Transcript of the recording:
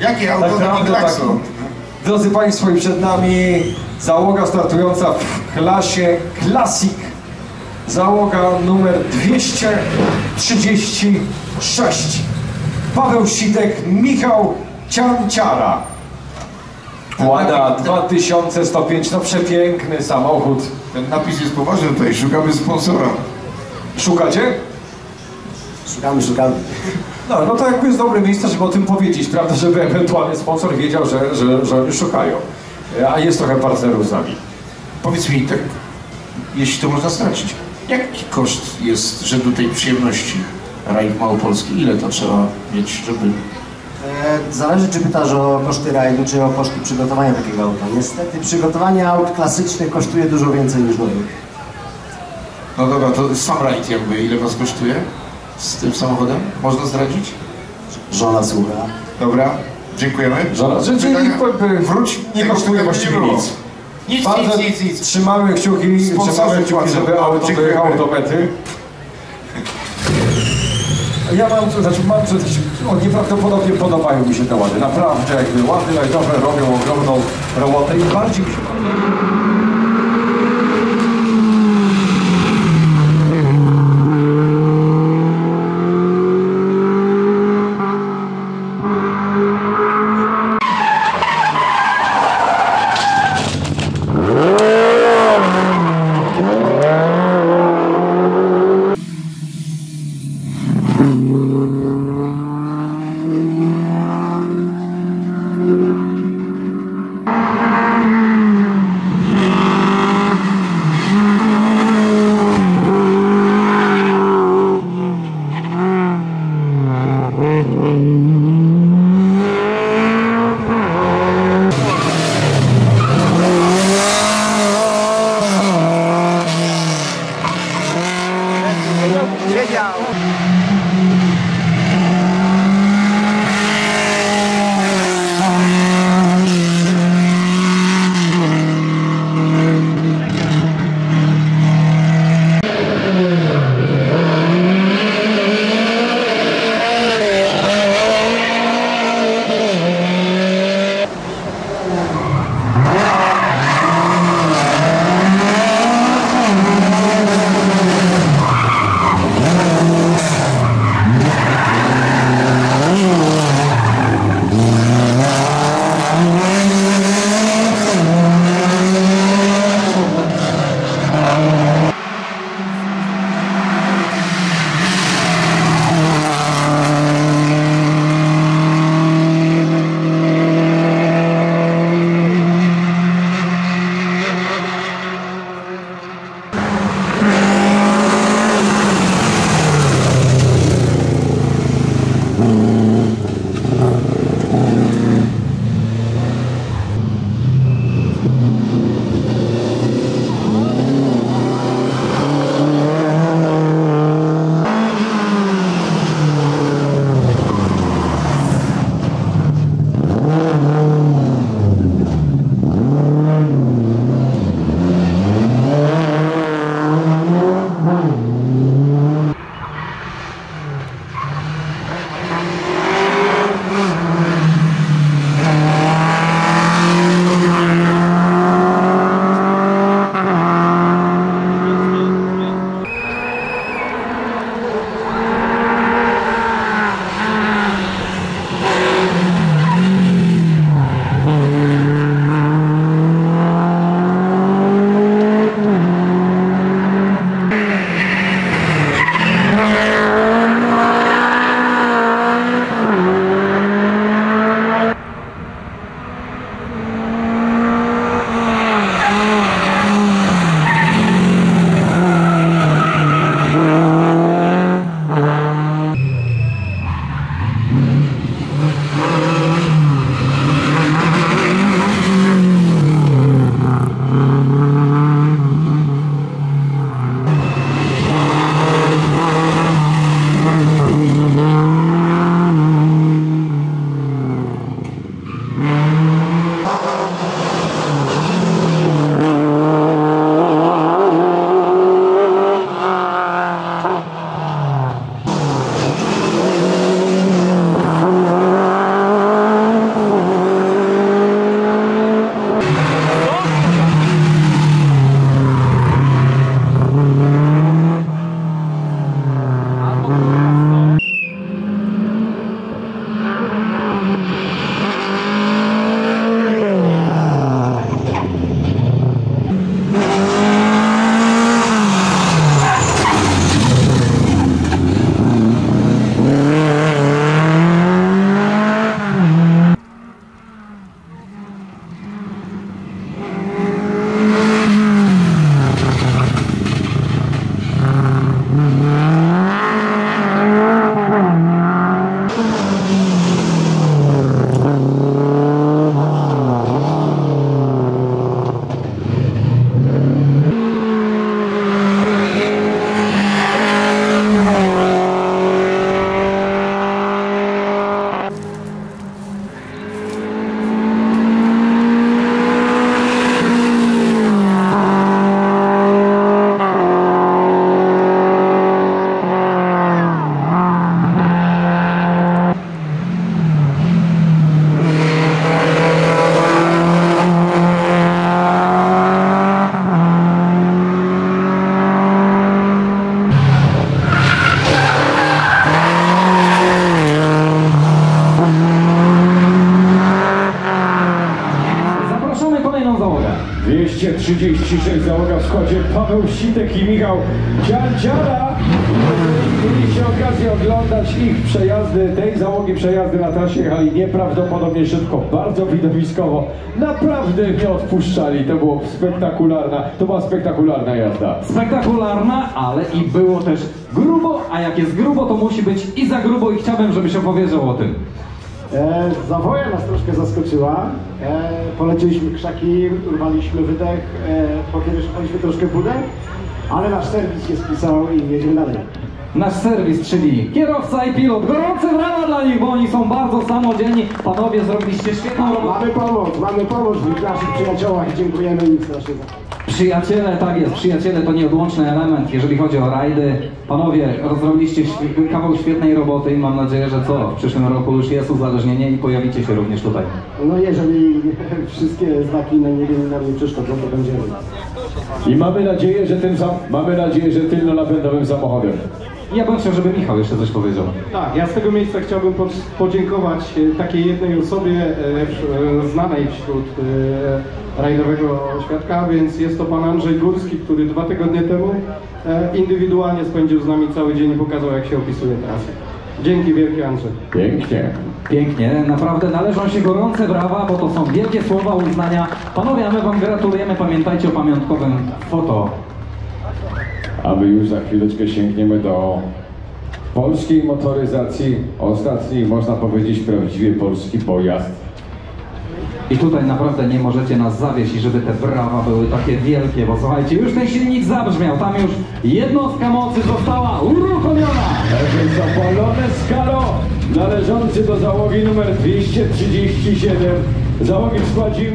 Jakie auto, Naprawdę klakson? tak. Drodzy Państwo, i przed nami załoga startująca w klasie Classic. Załoga numer 236. Paweł Sitek, Michał Cianciara. Łada 2105, no przepiękny samochód. Ten napis jest poważny tutaj, szukamy sponsora. Szukacie? Szukamy, szukamy. No, no to jakby jest dobre miejsce, żeby o tym powiedzieć, prawda, żeby ewentualnie sponsor wiedział, że, że, że oni szukają. A jest trochę partnerów z nami. Powiedz mi tak, jeśli to można stracić, jaki koszt jest rzędu tej przyjemności rajd małopolski? Ile to trzeba mieć, żeby... E, zależy, czy pytasz o koszty rajdu, czy o koszty przygotowania takiego auta. Niestety przygotowanie aut klasycznych kosztuje dużo więcej niż nowych. No dobra, to sam rajd jakby, ile was kosztuje z tym samochodem? Można zdradzić? Żona słucha. Dobra, dziękujemy. Żona, że- jakby Wróć, nie kosztuje właściwie nic. Nic, Bardzo nic, nic, nic. Trzymamy kciuki, Sponsorzy trzymamy kciuki, żeby auto Dziękujemy. dojechało do mety. Ja mam, to znaczy mam coś, o, nieprawdopodobnie podobają mi się te łady. Naprawdę jakby łady lajtowe robią ogromną robotę i bardziej mi się podoba. Mm-hmm. Zapraszamy kolejną załogę. 236 załoga w składzie Paweł Sitek i Michał Dziardziara. Mieliście okazję oglądać ich przejazdy, tej załogi przejazdy na trasie jechali nieprawdopodobnie szybko, bardzo widowiskowo. Naprawdę nie odpuszczali, to było spektakularna, to była spektakularna jazda. Spektakularna, ale i było też grubo, a jak jest grubo to musi być i za grubo i chciałbym, żeby się powiedział o tym. E, zawoja nas troszkę zaskoczyła. E, polecieliśmy krzaki, urwaliśmy wydech, e, pokierowaliśmy troszkę budę, ale nasz serwis się spisał i jedziemy dalej. Nasz serwis, czyli kierowca i pilot. Gorące brawa dla nich, bo oni są bardzo samodzielni. Panowie, zrobiliście świetną robotę. Mamy pomoc, mamy pomoc w naszych przyjaciołach i dziękujemy im strasznie za. Przyjaciele, tak jest, przyjaciele to nieodłączny element, jeżeli chodzi o rajdy. Panowie, rozrobiliście kawał świetnej roboty i mam nadzieję, że co, w przyszłym roku już jest uzależnienie i pojawicie się również tutaj. No jeżeli wszystkie znaki na niebie nam nie przeszkodzą, to będziemy. I mamy nadzieję, że tym sam, mamy nadzieję, że tylno-napędowym samochodem. Ja bym chciał, żeby Michał jeszcze coś powiedział. Tak, ja z tego miejsca chciałbym pod- podziękować e, takiej jednej osobie e, e, znanej wśród rajdowego świadka, więc jest to pan Andrzej Górski, który dwa tygodnie temu e, indywidualnie spędził z nami cały dzień i pokazał jak się opisuje trasę. Dzięki wielkie Andrzej. Pięknie. Pięknie, naprawdę należą się gorące brawa, bo to są wielkie słowa uznania. Panowie, a my wam gratulujemy, pamiętajcie o pamiątkowym foto. A my już za chwileczkę sięgniemy do polskiej motoryzacji. Ostatni, można powiedzieć, prawdziwie polski pojazd. I tutaj naprawdę nie możecie nas zawieść i żeby te brawa były takie wielkie, bo słuchajcie, już ten silnik zabrzmiał, tam już jednostka mocy została uruchomiona. Także zapalone skalo należący do załogi numer 237. Załogi w składzie